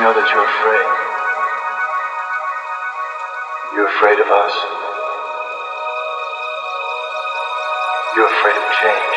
know that you're afraid. You're afraid of us. You're afraid of change.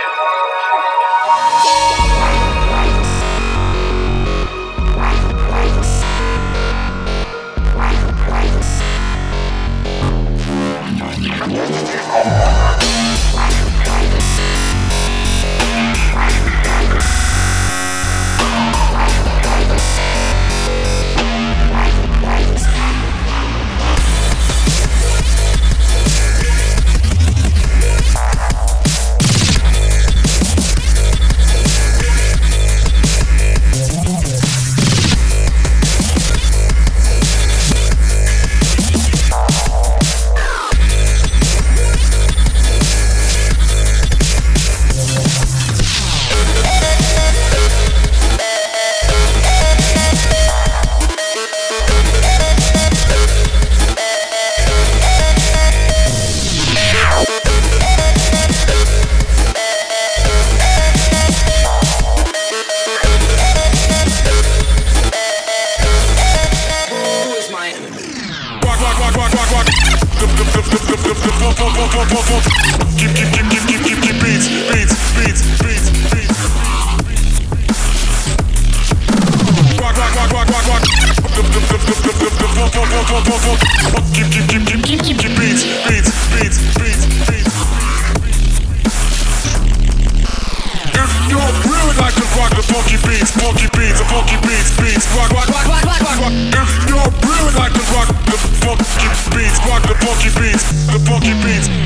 rock. funky beats, the funky beats.